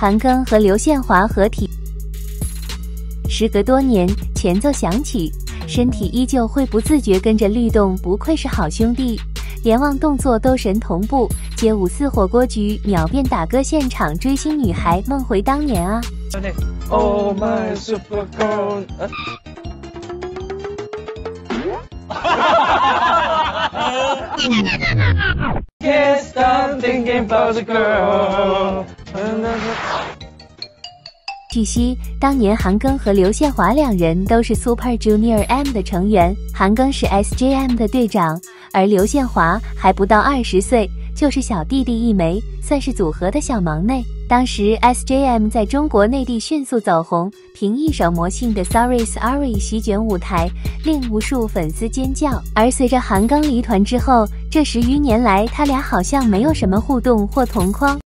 韩庚和刘宪华合体。时隔多年，前奏响起，身体依旧会不自觉跟着律动，不愧是好兄弟，连忘动作都神同步。街舞四火锅局秒变打歌现场，追星女孩梦回当年啊！Oh my super girl。Can't stop thinking about the girl。据悉，当年韩庚和刘宪华两人都是 Super Junior M 的成员，韩庚是 SJM 的队长，而刘宪华还不到二十岁，就是小弟弟一枚，算是组合的小忙内。当时 SJM 在中国内地迅速走红，凭一首魔性的 Sorry Sorry 席卷舞台，令无数粉丝尖叫。而随着韩庚离团之后，这十余年来他俩好像没有什么互动或同框。